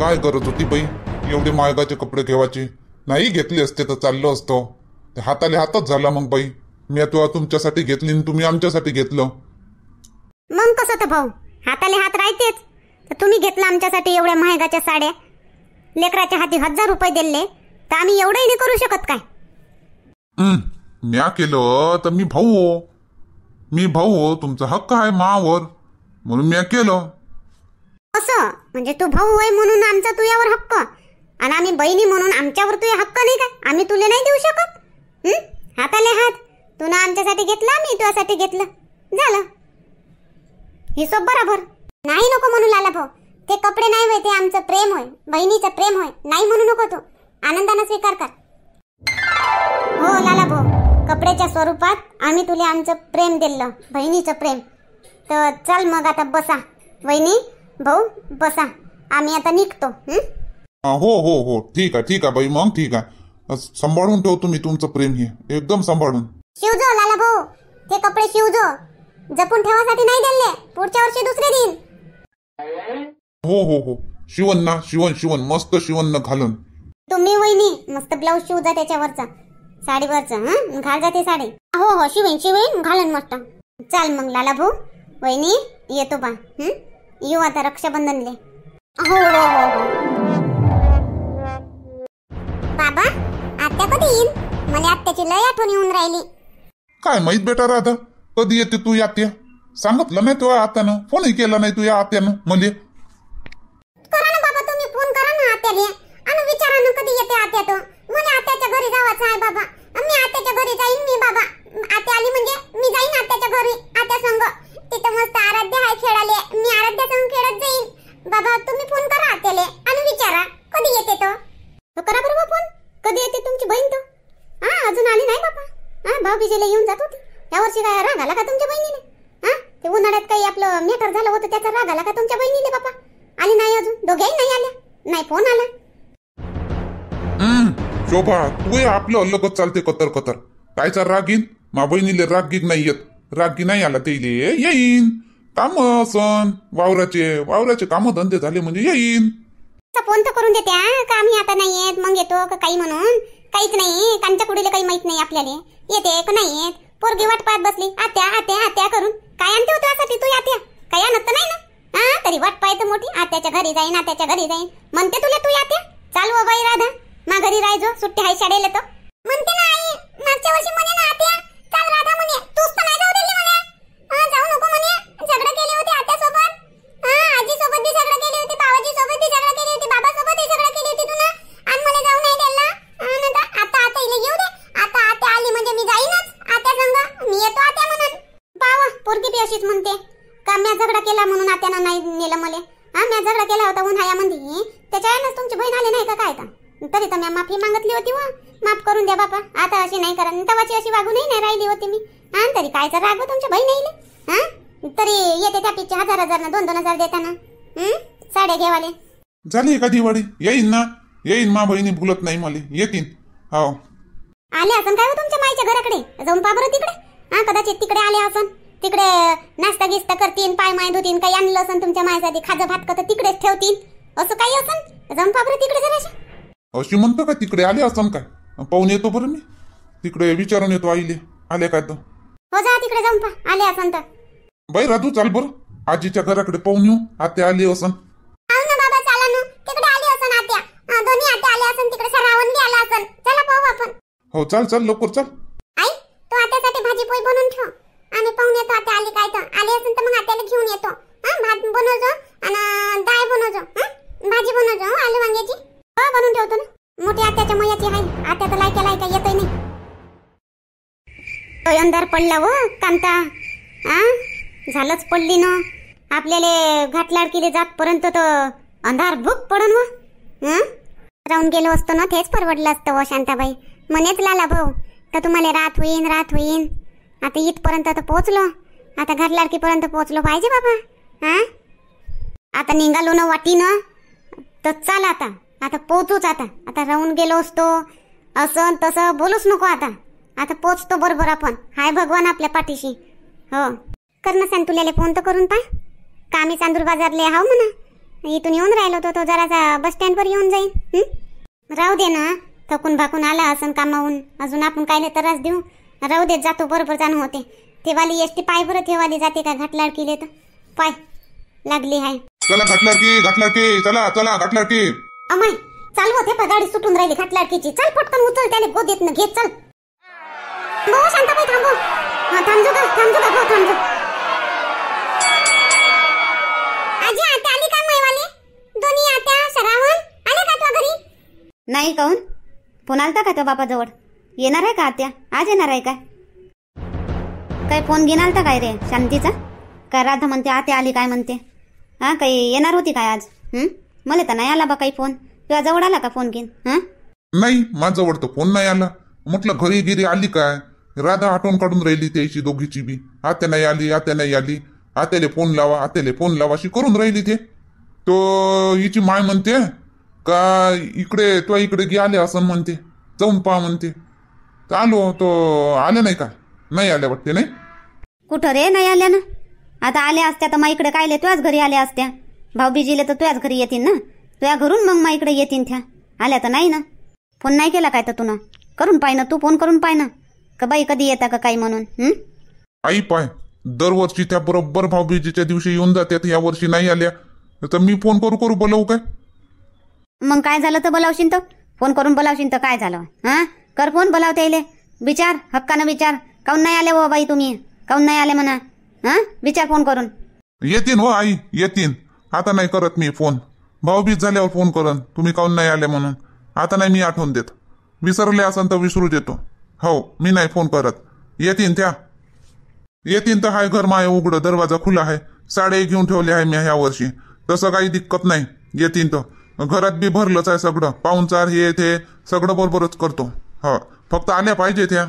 काय गरज होती बाई? एवढे मायगाचे कपडे घेवायचे नाही घेतले असते तर चाललो असतो. ते हाताले हातच झाला मग बाई. मी तुला तुमच्यासाठी घेतली आणि तुम्ही आमच्यासाठी घेतलं. मग कसं तर भाऊ? हाताले हात राहतेच. तर तुम्ही घेतला आमच्यासाठी एवढ्या महागाच्या साड्या. लेकराच्या हाती हजार रुपये दिले. तर आम्ही एवढंही नाही करू शकत काय? हं, म्या केलं तर मी भाऊ हो. मी भाऊ हो तुमचा हक्क आहे मावर. म्हणून म्या केलं. असं. म्हणजे तू भाऊ आहे म्हणून आमचा तुझ्यावर हक्क. आणि आम्ही बहिणी म्हणून आमच्यावर तुझे हक्क नाही काय आम्ही तुला नाही देऊ शकत. हं? हाताले हात. तू ना आमच्यासाठी घेतला आम्ही तुझ्यासाठी घेतलं. झालं. हिशोब बरोबर. नाही नको म्हणू लाला भाऊ. ते कपडे नाही होय ते आमचं प्रेम होय. बहिणीचं प्रेम होय. नाही म्हणू नको तू. आनंदानं स्वीकार कर. हो लाला भाऊ. कपड्याच्या स्वरूपात आम्ही तुला आमचं प्रेम दिलं. बहिणीचं प्रेम. तर चल मग आता बसा. वहिनी भाऊ बसा. आम्ही आता निघतो हं? हा, हो हो हो. ठीक आहे ठीक आहे बाई मग ठीक आहे. सांभाळून ठेवतो मी तुमचं प्रेम हे. एकदम सांभाळून. शिवजो लाला भाऊ. ते कपडे शिवजो. जपून ठेवासाठी नाही दिले. पुढच्या वर्षी दुसरे दिन. हो हो हो. शिवण ना शिवण शिवण. मस्त शिवण न घालून. तुम्ही वहिनी. मस्त ब्लाऊज शिवजा त्याच्यावरचा. साडीवरचा हं? घाल जाते साडी. हो हो शिवेन शिवेन. घालन मस्त. चाल मग लाला भाऊ. वहिनी येतो बा हं? येऊ आता रक्षाबंधनले. हो हो हो हो. बाबा आत्या कधी येईन? मला आत्याची लय आठवण येऊन राहिली. काय माहीत बेटा राधा कधी येते तू आत्या? सांगितलं नाही तुझ्या आत्यानं? फोनही केला नाही तुझ्या आत्यानं? म्हणजे करा ना बाबा तुम्ही फोन करा ना आत्याले. आणि विचारा ना कधी येते आत्या तो. मला आत्याच्या घरी जावाचं आहे बाबा. मी आत्याच्या घरी जाईन मी बाबा आत्या आली म्हणजे मी जाईन आत्याच्या घरी आत्या संग तिथं मस्त आराध्य आहे खेळाले मी आराध्या संग खेळत जाईन बाबा तुम्ही फोन करा आत्याले आणि विचारा कधी येते तो तो करा बरोबर फोन कधी येते तुमची बहीण तो हा अजून आली नाही बाबा हा भाऊ बिजेला येऊन जात होती यावर्षी काय राग आला का तुमच्या बहिणीने हा ते उन्हाळ्यात काही आपलं मेटर झालं होतं त्याचा राग आला का तुमच्या बहिणीने बाबा आली नाही अजून दोघेही नाही आल्या नाही फोन आला हम्म शोभा तू आपलं अलगच चालते कतर कतर. कायचा राग येईन? मा बहिणीले राग गीत नाही येत. राग नाही आला तेले येईन. काम सण वावराचे वावराचे काम धंदे झाले म्हणजे येईन. फोन तर करून देत्या का आता नाही येत? मग येतो का काही म्हणून? काहीच नाही. कांच्या कुडीला काही माहीत नाही आपल्याला. येते का नाही येत? पोरगी वाट पाहत बसली. आत्या आत्या आत्या करून. काय आणते होतो यासाठी तू आत्या? काय आणत नाही ना? हा तरी वाट पाहत मोठी. आत्याच्या घरी जाईन आत्याच्या घरी जाईन. म्हणते तुला तू आत्या. चालू हो बाई राधा. मा घरी राहायचो सुट्टी हाय शाळेला तर म्हणते ना आई मागच्या वर्षी म्हणे ना आत्या काल राधा म्हणे तूच तर नाही जाऊ दिली म्हणे. जाऊ नको म्हणे. झगडं केले होते आत्या सोबत आजी सोबत बी झगडं केली होती बाबाजी सोबत बी झगडं केली होती बाबा सोबत झगडा केली होती तू ना आणि मला जाऊ नाही दिला आता आता आता इले येऊ दे. आता आता आली म्हणजे मी जाईनच. आत्या संग मी येतो आत्या म्हणून. पावा पोरगी बी अशीच म्हणते. का म्या झगडा केला म्हणून आत्यानं नाही नेलं मले? हा म्या झगडा केला होता उन्हाळ्यामध्ये त्याच्यानं तुमची बहीण आली नाही का काय तर? तरी तर म्या माफी मागितली होती व. माफ करून द्या बापा. आता अशी नाही करा तवाची अशी वागूनही नाही राहिली होती मी. हा तरी कायचा राग हो तुमच्या बहीण येईल हा? तरी येते त्या पिच्चे हजार हजार ना दोन दोन हजार देताना? साड्या घेवाले. झाली का दिवाळी येईन ना. येईन मा बहिणी बोलत नाही मला. येतीन. हो आले असन काय हो तुमच्या माईच्या घराकडे? जाऊन पा बरं तिकडे? हा कदाचित तिकडे आले असन. तिकडे नाश्ता गिस्ता करतीन पाय माय धुतीन काही आणलं असन तुमच्या मायासाठी खाजं भात तर तिकडेच ठेवतीन. असं काही असन? जाऊन पा बरं तिकडे जराशे. अशी म्हणतो का तिकडे आले असं काय? पाहून येतो बरं मी. तिकडे विचारून येतो आईले. आले काय तर? हो जा तिकडे जाऊन पा आले असन तर. बाई राधू चाल बरं. आजीच्या घराकडे पाहून येऊ. आत्या आली असन आव ना बाबा चला ना. तिकडे आली असन आत्या. हा, दोन्ही आत्या आल्या असन तिकडे सरावण बी आला असन चला पाहू आपण. हो चाल चाल लवकर चाल. आई तू आत्यासाठी भाजी पोळी बनवून ठेव. आम्ही पाहून येतो आत्या आली काय तर. आली असेल तर मग आत्याला घेऊन येतो. हा भात बनवजो आणि डाळ बनवजो. हा भाजी बनवजो. हो, आलू वांग्याची. हो बनवून ठेवतो ना? मोठी आत्याच्या मयाची आहे आत्या तर लायका येतोय नाही. तो अंधार पडला हो, व कांता हा झालंच पडली ना. आपल्याला घाटलाड केले जातपर्यंत तर अंधार भूक पडन व. राहून गेलो असतो ना तेच परवडलं असतं व शांताबाई. म्हणेच लाला भाऊ. तर तुम्हाला रात होईन रात होईन. आता इथपर्यंत तर पोहोचलो. आता घाटलाडकीपर्यंत पोहोचलो पाहिजे बाबा. हा आता निघालो ना वाटीनं. तर चाल आता. आता पोचूच आता. आता राहून गेलो असतो. असं तसं बोलूच नको आता. आता पोचतो बरोबर आपण. हाय भगवान आपल्या पाठीशी. हो. कर ना सांग तुल्याला फोन तर करून पा का आम्ही चांदूर बाजारले हाव म्हणा. इथून येऊन राहिलो तो तो जरासा बस स्टँडवर येऊन जाईन. राहू दे ना. थकून भाकून आला असं कामावून. अजून आपण काय नाही त्रास देऊ. राहू देत जातो बरोबर जाणं होते. तेवाली एस एसटी पाय बरं तेवाली जाते का घाटलाड केले तर. पाय. लागली आहे चला घाटणार की घाटणार की चला चला घाटणार की अमाय चालू होते पगाडी गाडी सुटून राहिली घाटलाडकीची चल पटकन उचल त्याने गोदीत न घेत चल. भाऊ शांताबाई थांबो हा थांबजो का थांबजो का हो थांबजो. आजी आत्या आली का मैवाली? दोन्ही आत्या सरावण आले का तुझ्या घरी? नाही काऊन फोन आलता का तो बापाजवळ? येणार आहे का आत्या? आज येणार आहे काय काय फोन घेऊन आलता काय रे शांतीचा? काय राधा म्हणते आत्या आली काय म्हणते? हा काही येणार होती काय आज? हम्म मला तर नाही आला बा काही फोन. तुझ्या जवळ आला का फोन घेऊन? हा? नाही माझ्याजवळ तर फोन नाही आला. म्हटलं घरी गिरी आली काय? राधा आठवण काढून राहिली त्याची दोघीची बी. आत्या नाही आली आत्या नाही आली. आत्याले फोन लावा आत्याले फोन लावा अशी करून राहिली ते. तो हिची माय म्हणते का इकडे तो इकडे गे आले असं म्हणते. जाऊन पहा म्हणते. तर आलो तो आले नाही का? नाही आल्या वाटते नाही? कुठं रे नाही आल्या ना? आता आल्या असत्या तर मग इकडे कायले तुझ्याच घरी आल्या असत्या. भाऊबीजीले तर तुझ्याच घरी येतील ना? तुझ्या घरून मग मग इकडे येतील त्या. आल्या तर नाही ना? फोन नाही केला काय तर तुला करून पाय ना तू फोन करून पाय ना. का बाई कधी येता का काही म्हणून हं? आई पाय दरवर्षी त्या बरोबर भाऊबीजेच्या दिवशी येऊन जातात या वर्षी नाही आल्या. तर मी फोन करू करू बोलवू काय? मग काय झालं तर बोलावशील तर? फोन करून बोलावशील तर काय झालं? हा? कर फोन बोलावता येईल विचार हक्कानं विचार. काऊन नाही आले हो बाई तुम्ही? काऊन नाही आले म्हणा? हा? विचार फोन करून. येतीन हो आई येतीन. आता नाही करत मी फोन. भाऊबीज झाल्यावर फोन करन. तुम्ही काऊन नाही आले म्हणून? आता नाही मी आठवण देत. विसरले असन तर विसरू देतो. हो मी नाही फोन करत. येतीन त्या. येतीन तर हाय घर माय उघडं. दरवाजा खुला आहे साडे घेऊन ठेवले आहे मी ह्या वर्षी. तसं काही दिक्कत नाही. येतीन तर. घरात बी भरलंच आहे सगळं. पाहुणचार हे ते सगळं बरोबरच करतो. हो. फक्त आल्या पाहिजे त्या.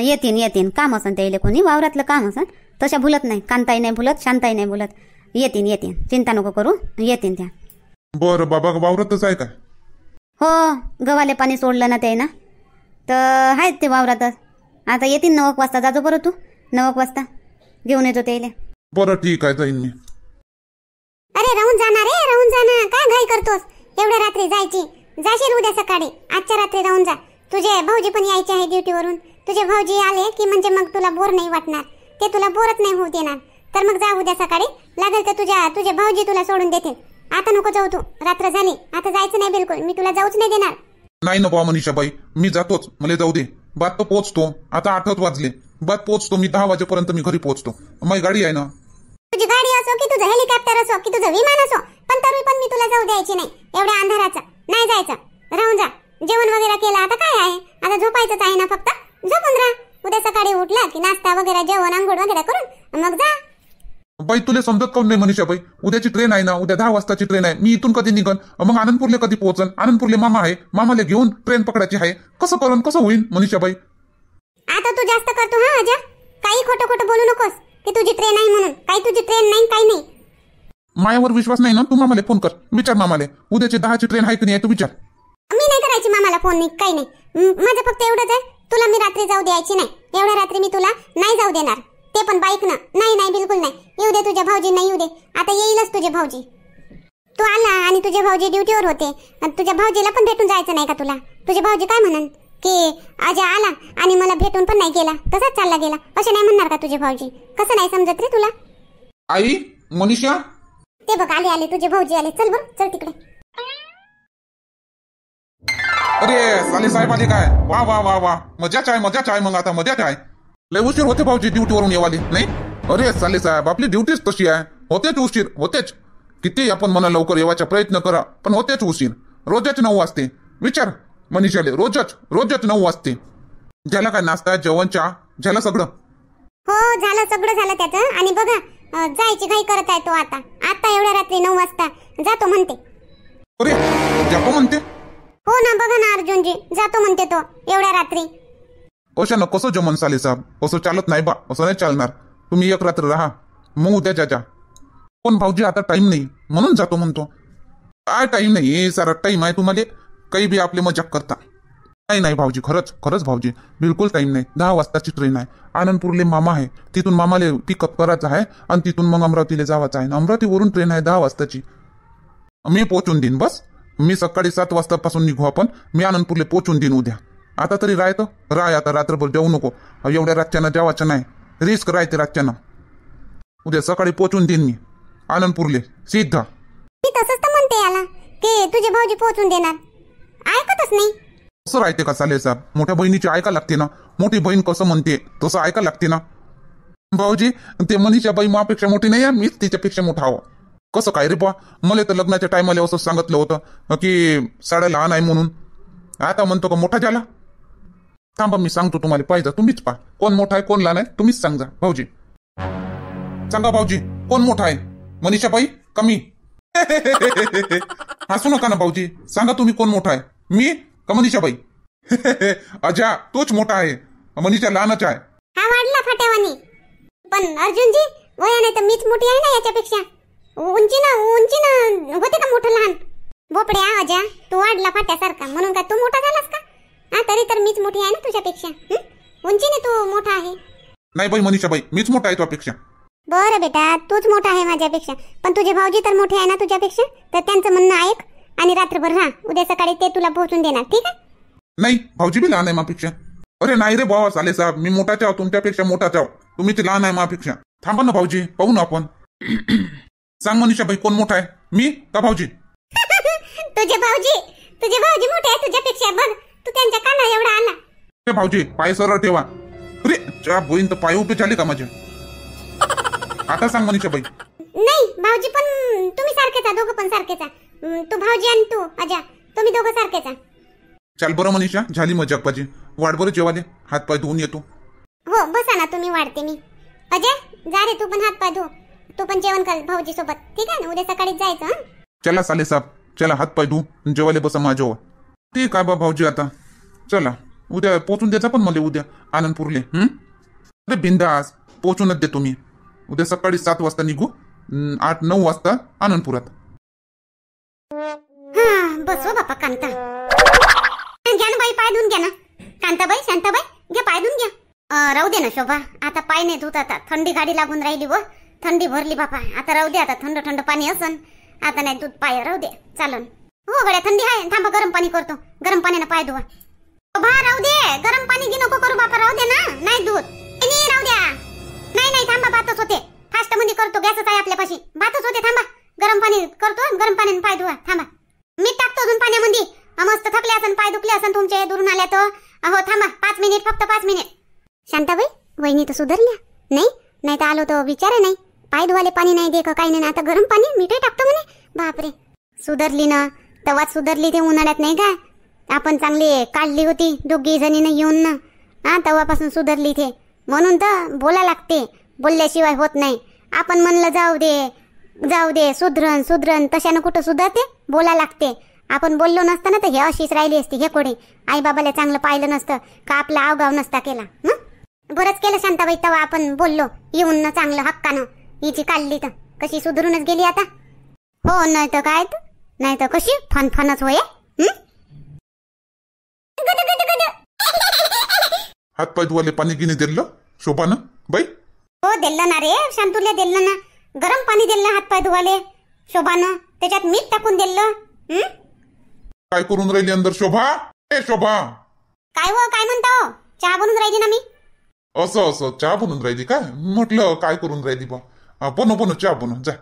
येतीन येतीन. काम असन त्याला कोणी. वावरातलं काम असन. तशा भुलत नाही. कांताई नाही भुलत शांताई नाही भुलत. येतीन येतीन. चिंता नको करू. येतीन त्या. बरं बाबा वावरतच आहे काय हो गव्हाले पाणी सोडलं ना ते ना तर आहेत ते वावरातच आता येतील नवक वाजता. जाजो बरं तू. नवक वाजता. घेऊन येतो त्याला बरं ठीक आहे. जाईन मी. अरे राहून जाणार रे राहून जाणार काय घाई करतोस? एवढ्या रात्री जायची. जाशील उद्या सकाळी. आजच्या रात्री राहून जा. तुझे भाऊजी पण यायचे आहे ड्युटीवरून तुझे भाऊजी आले की म्हणजे मग तुला बोर नाही वाटणार. ते तुला बोरच नाही होऊ देणार. तर मग जा उद्या सकाळी. लागेल तर तुझ्या तुझे भाऊजी तुला सोडून देतील. आता नको जाऊ तू. रात्र झाली. आता जायचं नाही बिलकुल. मी तुला जाऊच नाही देणार. नाही नको मनीषाबाई. मी जातोच. मला जाऊ दे. बात तर पोहोचतो. आता आठच वाजले. बात पोहोचतो. मी दहा वाजेपर्यंत मी घरी पोहोचतो. माझी गाडी आहे ना? तुझी गाडी असो की तुझं हेलिकॉप्टर असो की तुझं विमान असो पण तरी पण मी तुला जाऊ द्यायची नाही. एवढ्या अंधाराचं. नाही जायचं. राहून जा. जेवण वगैरे केलं. आता काय आहे? आता झोपायचंच आहे ना फक्त. झोपून राहा. उद्या सकाळी उठला की नाश्ता वगैरे जेवण आंघोळ वगैरे करून मग जा. बाई तुला समजत काऊन नाही मनीषाबाई उद्याची ट्रेन आहे ना उद्या दहा वाजताची ट्रेन आहे. मी इथून कधी निघन? मग आनंदपूरले कधी पोहोचन? आनंदपूरले मामा आहे. मामाला घेऊन ट्रेन पकडायची आहे. कसं करण कसं होईल मनीषाबाई आता तू जास्त करतो हा अजा काही खोटं खोटं बोलू नकोस की तुझी ट्रेन आहे म्हणून. काही तुझी ट्रेन नाही काही नाही. मायावर विश्वास नाही ना? तू मामाले फोन कर. विचार मामाले. उद्याची दहाची ट्रेन आहे की नाही तू विचार. मी नाही करायची मामाला फोन नाही काही नाही. म- माझं फक्त एवढंच आहे. तुला मी रात्री जाऊ द्यायची नाही. एवढ्या रात्री मी तुला नाही जाऊ देणार. ते पण बाईक ना. नाही नाही बिलकुल नाही. येऊ दे तुझ्या भाऊजी नाही येऊ दे. आता येईलच तुझे भाऊजी. तू आला आणि तुझे भाऊजी ड्युटीवर होते. आणि तुझ्या भाऊजीला पण भेटून जायचं नाही का तुला? तुझे भाऊजी काय म्हणन? की अजय आला आणि मला भेटून पण नाही गेला. तसाच चालला गेला. असे नाही म्हणणार का तुझे भाऊजी? कसं नाही समजत रे तुला? आई मनीषा? ते बघ आले आले तुझे भाऊजी आले. चल बरं चल तिकडे. अरे साले साहेब आले काय? वा वा वा वा. मजाच आहे मजाच आहे मग आता मजाच आहे. लय उशीर होते भाऊजी ड्युटीवरून येवाले नाही? अरे साले साहेब आपली ड्युटीच तशी आहे. होतेच उशीर होतेच. किती आपण म्हणा लवकर येवाचा प्रयत्न करा पण होतेच उशीर. रोजच नऊ वाजते. विचार मनीषाले रोजच रोजच नऊ वाजते. ज्याला काय नाश्ता जेवण चहा? झालं सगळं? हो झालं सगळं झालं त्याचं. आणि बघा जायची घाई करत आहे तो आता. आता एवढ्या रात्री नऊ वाजता जातो म्हणते. अरे जातो म्हणते? हो ना बघा ना अर्जुनजी जातो म्हणते तो एवढ्या रात्री. अशानं कसं जमन साले साहेब असं चालत नाही बा. असं नाही चालणार. तुम्ही एक रात्र राहा. मग उद्या जा पण भाऊजी आता टाईम नाही. म्हणून जातो म्हणतो. काय टाईम नाही? हे सारा टाईम आहे तुम्हाला. काही बी आपले मजाक करता. नाही नाही भाऊजी खरंच खरंच भाऊजी. बिलकुल टाइम नाही. दहा वाजताची ट्रेन आहे. आनंदपूरले मामा आहे. तिथून मामाले पिकअप करायचं आहे आणि तिथून मग अमरावतीला जावाचं आहे. अमरावतीवरून ट्रेन आहे दहा वाजताची. मी पोचून देईन बस. मी सकाळी सात वाजतापासून निघू आपण. मी आनंदपूरला पोचून देईन उद्या. आता तरी राहतो राय आता रात्रभर जेवू नको. एवढ्या रातच्यानं जेवायचं नाही. रिस्क राहते रातच्यानं. उद्या सकाळी पोचून देईन मी. आनंदपूरले. सिद्ध. मी तसंच तर म्हणते याला की तुझे भाऊजी पोहोचून देणार. ऐकतच नाही. कसं राहते का चालेल साहेब? मोठ्या बहिणीची ऐका लागते ना. मोठी बहीण कसं म्हणते? तसं ऐका लागते ना. भाऊजी ते मनीषा बाई मापेक्षा मोठी नाही आहे मीच तिच्यापेक्षा मोठा हवं कसं काय रे बा मला तर लग्नाच्या टायमाला असं सांगितलं होतं की साड्या लहान आहे म्हणून. आता म्हणतो का मोठा झाला थांबा मी सांगतो तुम्हाला पाहिजे तुम्हीच पहा. कोण मोठा आहे कोण लहान आहे तुम्हीच सांगा. भाऊजी. सांगा भाऊजी कोण मोठा आहे? मनीषा बाई कमी हसू नका ना भाऊजी. सांगा तुम्ही कोण मोठा आहे? मी का मनीषा बाई अजा तोच मोठा आहे. मनीषा लहानच आहे. हा वाढला फाट्यावानी. पण अर्जुनजी वयाने तर मीच मोठी आहे ना याच्यापेक्षा. उंची ना उंची ना होते का मोठं लहान? बोपड्या अजा तू वाढला फाट्यासारखा. म्हणून का तू मोठा झालास का? हा तरी तर मीच मोठी आहे ना तुझ्यापेक्षा हं? उंचीने तू मोठा आहे. नाही बाई मनीषा बाई मीच मोठा आहे तुझ्यापेक्षा. बरं बेटा तूच मोठा आहे माझ्यापेक्षा. पण तुझे भाऊजी तर मोठे आहे ना तुझ्यापेक्षा? तर त्यांचं म्हणणं ऐक आणि रात्रभर राहा. उद्या सकाळी ते तुला पोहोचून देणार ठीक आहे? नाही भाऊजी बी लहान आहे मापेक्षा अरे नाही रे भावा साले साहेब मी मोठाच आहो तुमच्यापेक्षा मोठाच आहो तुम्हीच लहान आहे मापेक्षा थांबा ना भाऊजी पाहू ना आपण. सांग मनीषा बाई कोण मोठा आहे? मी का भाऊजी? तुझे भाऊजी तुझे भाऊजी मोठे आहे तुझ्यापेक्षा बघ. तू त्यांच्या काना एवढा आला. हे भाऊजी पाय सरळ ठेवा. अरे च्या बहीण तर पाय उभे झाले का माझे? आता सांग मनीषा बाई. नाही भाऊजी पण तुम्ही सारखेच आहे दोघं पण सारखेच आहे. हं, तू भाऊजी आणि तू अजा तुम्ही दोघं सारखेच आहे. चाल बरं मनीषा झाली मजाक पाजी वाढ बरं जेवाले हात पाय धुवून येतो. हो बसा ना तुम्ही वाढते मी. अजय जा रे तू पण हात पाय धु. तू पण जेवण कर भाऊजी सोबत ठीक आहे ना उद्या सकाळीच जायचं हं? चला साले साहेब चला हात पाय धु जेवायला बसा माझ्यावर ठीक आहे बा भाऊजी आता? चला उद्या पोचून द्यायचा पण मला उद्या आनंदपूरले हं? अरे बिंदास पोचूनच देतो मी. उद्या सकाळी सात वाजता निघू अं, आठ नऊ वाजता आनंदपुरात. हा बस हो बापा कांता. घ्या ना बाई पाय धुवून घ्या ना. कांताबाई शांताबाई घ्या पाय धुवून घ्या. अं, राहू दे ना शोभा आता पाय नाही धुत आता. थंडी गाडी लागून राहिली व थंडी भरली बापा. आता राहू दे आता थंड थंड पाणी असन. आता नाही दूध पाय राहू दे चालन. हो गड्या थंडी आहे. थांबा गरम पाणी करतो. गरम पाण्यानं पाय धुवा. बा राहू दे. गरम पाणी घे नको करू बापा राहू दे ना. नाही दूध नाही, राहू द्या. नाही नाही थांबा बातच होते. फास्टमध्ये करतो गॅसच आहे आपल्यापाशी. बातच होते थांबा. गरम पाणी करतो गरम पाण्याने पाय धुवा. थांबा. मी टाकतो अजून पाण्यामध्ये मस्त थकले असन पाय दुखले असन तुमचे दुरून आल्या तर. अहो थांबा पाच मिनिट फक्त पाच मिनिट. शांताबाई वहिनी तर सुधारल्या. नाही नाही तर आलो तर विचार नाही. पाय धुवाले पाणी नाही दे का काही नाही. आता गरम पाणी मीठही टाकतो म्हणे. बापरे. सुधारली ना. तवाच सुधारली ते उन्हाळ्यात नाही का? आपण चांगली काढली होती दोघी जणीनं येऊन ना. हा तवापासून सुधारली ते. म्हणून तर बोला लागते. बोलल्याशिवाय होत नाही. आपण म्हणलं जाऊ दे जाऊ दे सुधरण सुधरण तशानं कुठं सुधारते? बोला लागते. आपण बोललो नसतं ना तर हे अशीच राहिली असती हे कोडे आई बाबाला चांगलं पाहिलं नसतं का आपला आवगाव नसता केला हं? बरंच केलं शांताबाई तेव्हा आपण बोललो येऊन ना चांगलं हक्कानं. हिची काढली तर. कशी सुधरूनच गेली आता? हो नाही तर काय तर नाही तर कशी? फन फनच होय. हात पाय धुवाले पाणी गिनी दिलं शोभानं? बाई? हो दिलं ना रे शांतुले दिलं ना. गरम पाणी दिलं हात पाय धुवाले शोभानं. त्याच्यात मीठ टाकून दिलं? काय करून राहिली अंदर शोभा? ए शोभा! काय हो काय म्हणता हो? चहा बनवून राहिली ना मी? असं असं चहा बनवून राहिली काय? म्हटलं काय करून राहिली बा? हा, बनव बनव चहा बनव जा.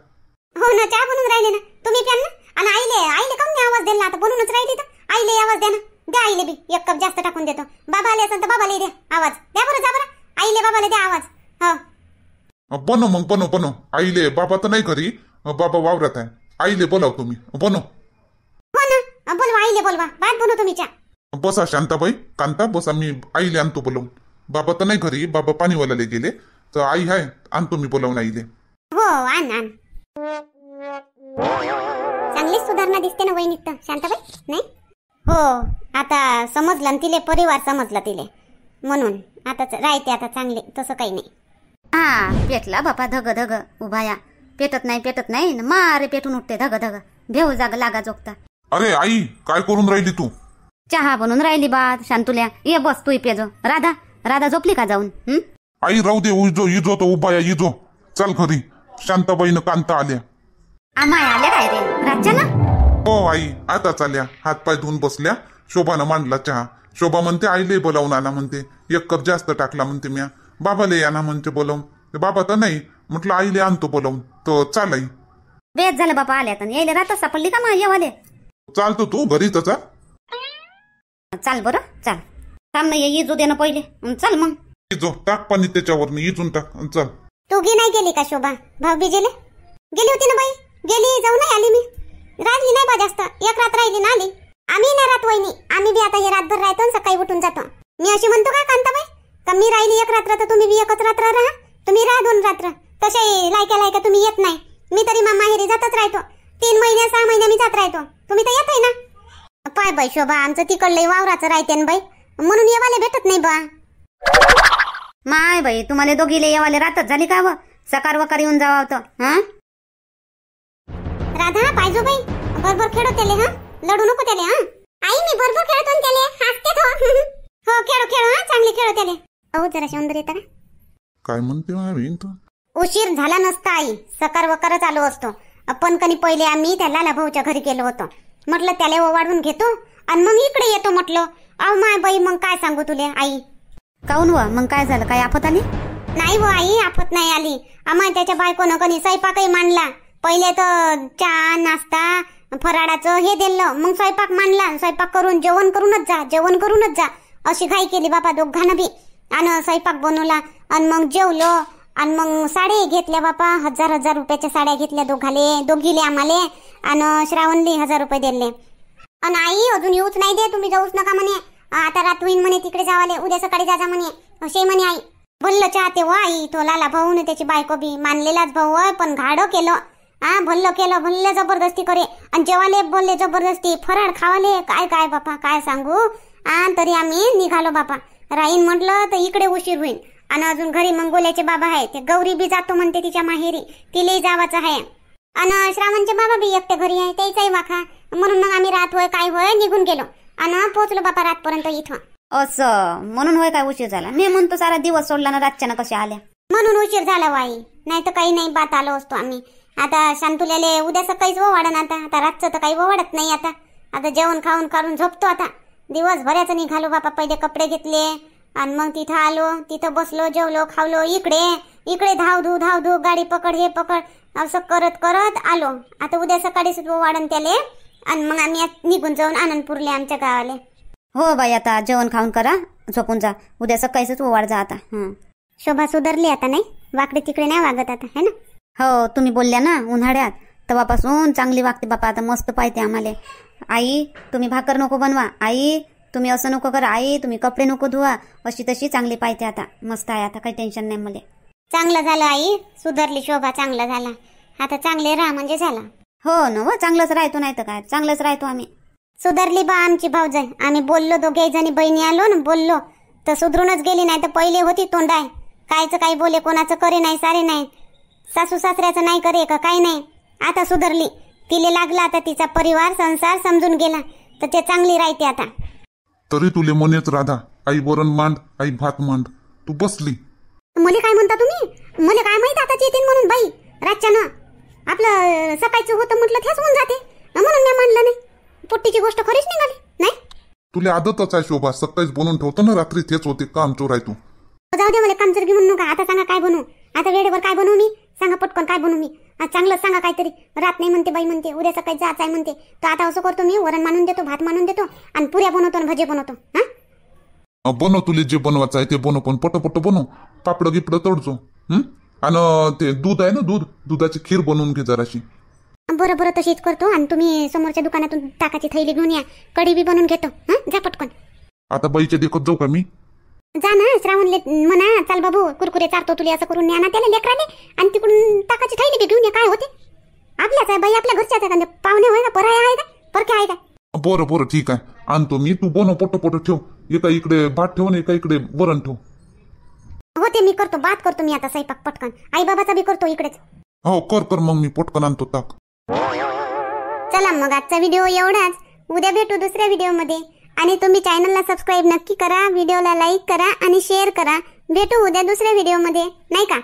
हो ना चहा बनवून राहिले ना. तुम्ही प्याल ना. आणि आईले आईले नाही आवाज दिला आता बनवूनच राहिली तर. आईले आवाज द्या ना. द्या आईले बी. एक कप जास्त टाकून देतो. बाबा आले असेल तर बाबाला द्या आवाज. द्या बरं जा बरं. आईले बाबाला द्या आवाज. हो. बनव मग बनव बनव. आईले बाबा तर नाही घरी. बाबा वावरात आहे. आईले बोलाव तुम्ही. बनव. हो ना. बोलवा आईले बोलवा. बाद बनवतो मी चहा. बसा शांताबाई. कांता बसा. मी आईले आणतो बोलवून. बाबा तर नाही घरी. बाबा पाणीवाल्याला गेले. तर आई आहे आणतो मी बोलावून आईले. हो आण आण. चांगलीच सुधारणा दिसते ना वहिनीत तर. शांताबाई नाही? हो आता समजलं न तिले परिवार समजला तिले. म्हणून आता राहते आता चांगले तसं काही नाही. हा पेटला बापा धग धग उभाया. पेटत नाही पेटत नाही न मारे पेटून उठते धग धग. भेऊ जाग लागा जोगता. अरे आई काय करून राहिली तू? चहा बनून राहिली बा शांतुल्या. ये बस तू पेजो राधा राधा झोपली का जाऊन? हं? आई राहू दे उजो इजो तो उभा या इजो. चल घरी. शांताबाईनं कांता आल्या. आम्हाय आल्या काय रे ना हो आई. आता चाल्या हातपाय धुवून बसल्या. शोभानं मांडला चहा. शोभा म्हणते आईले बोलावून आणा म्हणते. एक कप जास्त टाकला म्हणते म्या. बाबाले आणा म्हणते बोलावून. ते बाबा तर नाही. म्हटलं आईले आणतो बोलावून. तो चाल आई. झालं बापा आल्या तर. यायला राहत सापडली का मग येवाले? चालतो तू घरी तसा चाल. बरं चाल. थांब ना ये इजू दे ना पहिले. अन चल मग. जो टाक पाणी त्याच्यावर इचून टाक. अन चल. तू गी नाही गेली का शोभा? भाऊ गेले गेली होती ना बाई? गेली जाऊ नाही आली मी. राहिली नाही बा जास्त. एक रात राहिली ना आली. आम्ही नाही राहत वहिनी. आम्ही बी आता हे रातभर राहतो आणि सकाळी उठून जातो. मी अशी म्हणतो का कांताबाई? का मी राहिली एक रात्र तर तुम्ही बी एकच रात्र राहा. तुम्ही राहा दोन रात्र. तसे लायक्या लायक्या तुम्ही येत नाही. मी तरी मामा हेरी जातच राहतो. तीन महिने सहा महिने मी जात राहतो. तुम्ही तर येत आहे ना. पाय बाई शोभा आमचं तिकडलंही वावराचं राहते ना बाई. म्हणून येवाले भेटत नाही बा. माय बाई तुम्हाला दोघीले येवाले रातच झाली का व? सकार वकार येऊन जावा होतं हा? राधा पाहिजो बाई बरोबर खेळो त्याले हा? लढू नको त्याले हा? आई मी बरोबर खेळतो त्याले हसते तो हो खेळो खेळो हा? चांगले खेळो त्याले. अहो जरा अंदर येता काय म्हणते मावीन तू उशीर झाला नसता आई. सकार वकारच आलो असतो. पण कनी पहिले आम्ही त्या लाला भाऊच्या घरी गेलो होतो. म्हटलं त्याला ओवाळून घेतो आणि मग इकडे येतो म्हटलं. अहो माय बाई मग काय सांगू तुले आई? काऊन व? मग काय झालं? काय आफत आली? नाही वो आई आफत नाही आली. आम्हा त्याच्या बायकोनं कधी स्वयंपाकही मांडला. पहिले तर चहा नाश्ता फराळाचं हे दिलं. मग स्वयंपाक मांडला. स्वयंपाक करून जेवण करूनच जा. जेवण करूनच जा. अशी घाई केली बापा दोघांना बी. आणि स्वयंपाक बनवला. आणि मग जेवलो. आणि मग साड्या घेतल्या बापा. हजार हजार रुपयाच्या साड्या घेतल्या दोघाले. दोघीले आम्हाले. आणि श्रावणली हजार रुपये दिले. आणि आई अजून येऊच नाही दे. तुम्ही जाऊच नका म्हणे. आता रात होईन म्हणे तिकडे जावाले. उद्या सकाळी जा जा म्हणे. असे म्हणे आई. बोललं चाहते व आई. तो लाला भाऊ न त्याची बायको बी. मानलेलाच भाऊ पण घाडो केलं. हा भल्ल केलं भल्ल जबरदस्ती करे. आणि जेवाले बोलले जबरदस्ती फराळ खावाले काय काय बापा काय सांगू? आ तरी आम्ही निघालो बापा. राहीन म्हटलं तर इकडे उशीर होईल आणि अजून घरी मंगोल्याचे बाबा आहे ते गौरी बी जातो म्हणते तिच्या माहेरी. तिलाही जावाचं आहे. आणि श्रावणचे बाबा बी एकटे घरी आहे त्याचाही वाखा. म्हणून मग आम्ही रात होय काय होय निघून गेलो. आणि पोहोचलो बापा रातपर्यंत इथं. असं. म्हणून होय काय उशीर झाला? मी म्हणतो सारा दिवस सोडला ना रातच्यानं कशा आल्या? म्हणून उशीर झाला वाई. नाही तर काही नाही बात आलो असतो आम्ही. आता शांतुल्याले उद्या सकाळीच ओवाडन आता. आता रातचं तर काही ओवाडत नाही आता. आता जेवण खाऊन काढून झोपतो आता. दिवसभराचं निघालो बापा पहिले कपडे घेतले. आणि मग तिथं आलो तिथं बसलो जेवलो खावलो इकडे. इकडे धाव धू धाव धू गाडी पकड हे पकड. असं करत करत आलो. आता उद्या सकाळीच ओवाडन त्याले. आणि मग आम्ही निघून जाऊन आनंदपूरले आमच्या गावाले. हो बाई आता जेवण खाऊन करा. झोपून जा. उद्या सकाळीच ओवाड जा आता. शोभा सुधारली आता नाही? वाकडे तिकडे नाही वागत आता है ना? हो तुम्ही बोलल्या ना उन्हाळ्यात. तेव्हापासून चांगली वागते बापा आता मस्त पाहिजे आम्हाला. आई तुम्ही भाकर नको बनवा. आई तुम्ही असं नको करा. आई तुम्ही कपडे नको धुवा. अशी तशी चांगली पाहिजे आता. मस्त आहे आता काही टेन्शन नाही मला. चांगलं झालं आई. सुधारली शोभा चांगला झाला. आता चांगले राहा म्हणजे झाला. हो ना हो चांगलंच राहतो नाही तर काय. चांगलंच राहतो आम्ही. सुधारली बा आमची भाऊजाई आम्ही बोललो दोघे जणी बहिणी आलो ना बोललो. तर सुधरूनच गेली नाही तर पहिले होती तोंडाय. कायचं काही बोले कोणाचं करे नाही सारे नाही. सासू सासऱ्याचं नाही करे का काही नाही. आता सुधारली. तिले लागला आता तिचा परिवार संसार समजून गेला. तर ते चांगली राहते आता. तरी तुले मनेच राधा आई वरण मांड आई भात मांड. तू बसली. मुले काय म्हणता तुम्ही? मुले काय माहीत आताच येतील म्हणून बाई? रातच्यानं. आपलं सकाळचं होतं म्हटलं तेच होऊन जाते. म्हणून मी म्हणलं नाही. पोट्टीची गोष्ट खरीच निघाली नाही? तुला आदतच आहे शोभा. सकाळीच बनवून ठेवतो ना रात्री तेच होते. काम चोर आहे तू. जाऊ दे मला काम जर घेऊन नका. आता सांगा काय बनवू? आता वेळेवर काय बनवू मी? सांगा पटकन काय बनवू मी. आज चांगलं सांगा काहीतरी. रात नाही म्हणते बाई म्हणते उद्या सकाळी जायचं आहे म्हणते. तर आता असं करतो मी वरण मानून देतो भात मानून देतो आणि पुऱ्या बनवतो आणि भजे बनवतो. हा? बनव तुले जे बनवायचं आहे ते बनव पण पटपट बनव. पापड गिपड हं? आणि ते दूध आहे ना दूध? दुधाची खीर बनवून घे जराशी. बरं बरं तशीच करतो आणि तुम्ही समोरच्या दुकानातून ताकाची थैली घेऊन या. कढी बी बनवून घेतो. हा? जा पटकन. आता बाईच्या देखत जाऊ का मी? जा ना श्रावणले म्हणा चाल बाबू कुरकुरे चारतो तुला असं करून न्या ना त्याला लेकराले आणि तिकडून ताकाची थैली बी घेऊन ये काय होते? आपल्याच आहे बाई आपल्या घरच्याच आहे का पाहुणे होय का पराया आहे का? परक्या आहे का? बरं बरं ठीक आहे. आणतो मी तू बनव पटपट ठेव. एका इकडे भात ठेव आणि एका इकडे वरण ठेव. होते मी करतो बात करतो मी आता स्वयंपाक पटकन. आई बाबाचा बी करतो इकडेच. हो कर कर मग मी पटकन आणतो ताक चला मग आजचा व्हिडिओ एवढाच. उद्या भेटू दुसऱ्या व्हिडिओमध्ये. आणि तुम्ही चॅनलला सबस्क्राईब नक्की करा व्हिडिओला लाईक करा आणि शेअर करा. भेटू उद्या दुसऱ्या व्हिडिओमध्ये नाही का?